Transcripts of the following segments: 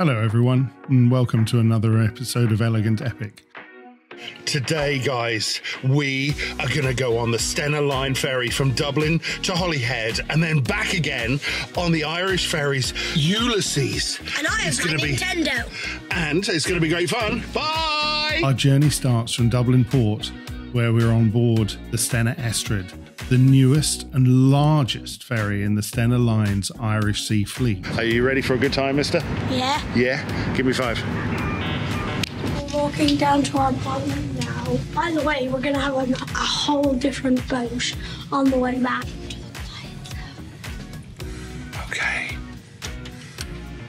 Hello, everyone, and welcome to another episode of Elegant Epic. Today, guys, we are going to go on the Stena Line ferry from Dublin to Holyhead and then back again on the Irish ferries Ulysses. And I have It's my gonna be- Nintendo. And it's going to be great fun. Bye! Our journey starts from Dublin Port, where we're on board the Stena Estrid, the newest and largest ferry in the Stena Line's Irish Sea fleet. Are you ready for a good time, mister? Yeah. Yeah? Give me five. We're walking down to our boat now. By the way, we're gonna have a, a whole different boat on the way back. Okay.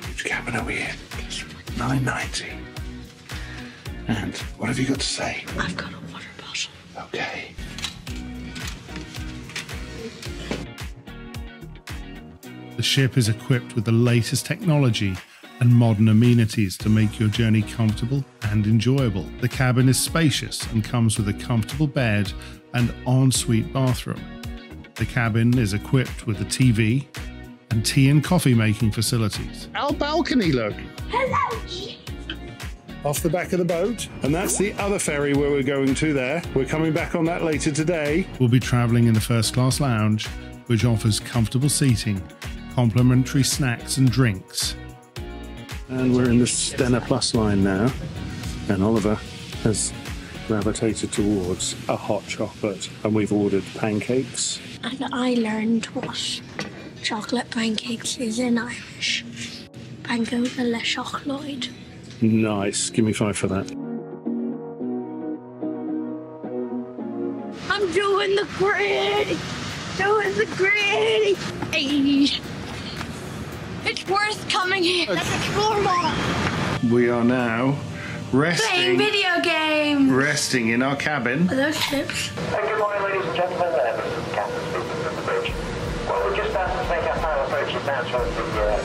Which cabin are we in? 990. And what have you got to say? I've got a water bottle. Okay. The ship is equipped with the latest technology and modern amenities to make your journey comfortable and enjoyable. The cabin is spacious and comes with a comfortable bed and ensuite bathroom. The cabin is equipped with a TV and tea and coffee making facilities. Our balcony, look. Hello. off the back of the boat. And that's the other ferry where we're going to there. We're coming back on that later today. We'll be travelling in the first class lounge, which offers comfortable seating, complimentary snacks and drinks. And we're in the Stena Plus line now. And Oliver has gravitated towards a hot chocolate. And we've ordered pancakes. And I learned what chocolate pancakes is in Irish. Panko de la chocolate. Nice. Give me five for that. I'm doing the gritty. Doing the gritty. Hey. It's worth coming here. Let's explore more. We are now resting. Playing resting, video games. resting in our cabin. Are those chips? Hey, Good morning, ladies and gentlemen. This is the Captain speaking from the bridge. Well, we're just about to make our final approaches now towards the uh,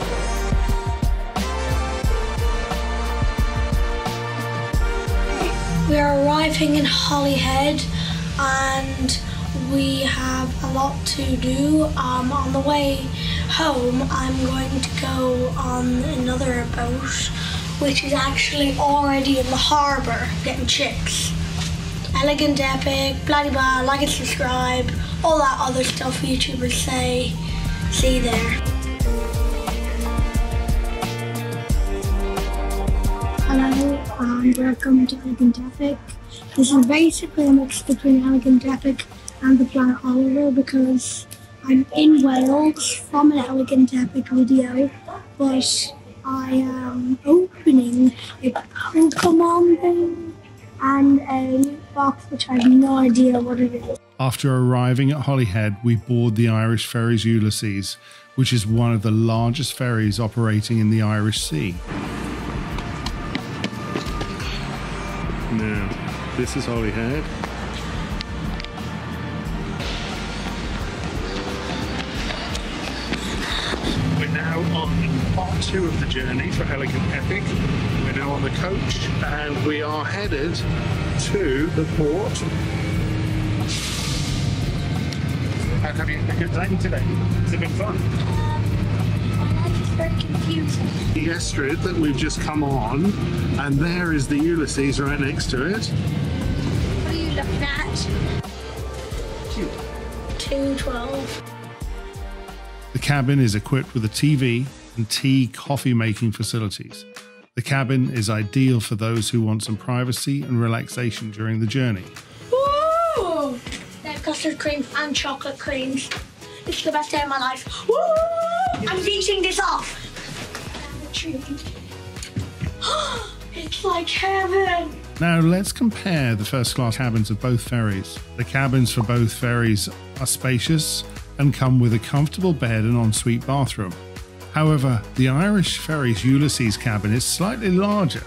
We are arriving in Holyhead and we have a lot to do. Um, on the way home, I'm going to go on another boat, which is actually already in the harbour getting chips. Elegant Epic, bloody blah, like and subscribe, all that other stuff YouTubers say. See you there. Hello and welcome to Elegant Epic. This is basically a mix between Elegant Epic and the Planet Oliver because I'm in Wales from an Elegant Epic video, but I am opening a Pokemon thing and a loot box which I have no idea what it is. After arriving at Holyhead, we board the Irish ferries Ulysses, which is one of the largest ferries operating in the Irish Sea. Now, this is Holyhead. Two of the journey for Elegant Epic. We're now on the coach and we are headed to the port. How have you had a good day today? Has it been fun? It's very. The Estrid that we've just come on, and there is the Ulysses right next to it. What are you looking at? 212. The cabin is equipped with a TV and tea coffee making facilities. The cabin is ideal for those who want some privacy and relaxation during the journey. Woo! They have custard creams and chocolate creams. It's the best day of my life. Woo! I'm eating this off. And a treat. it's like heaven. Now, let's compare the first class cabins of both ferries. The cabins for both ferries are spacious and come with a comfortable bed and ensuite bathroom. However, the Irish Ferries Ulysses cabin is slightly larger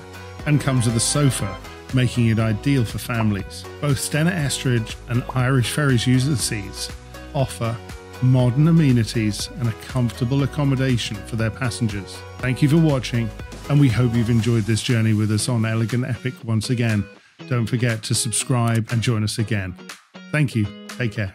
and comes with a sofa, making it ideal for families. Both Stena Estrid and Irish Ferries Ulysses offer modern amenities and a comfortable accommodation for their passengers. Thank you for watching, and we hope you've enjoyed this journey with us on Elegant Epic once again. Don't forget to subscribe and join us again. Thank you. Take care.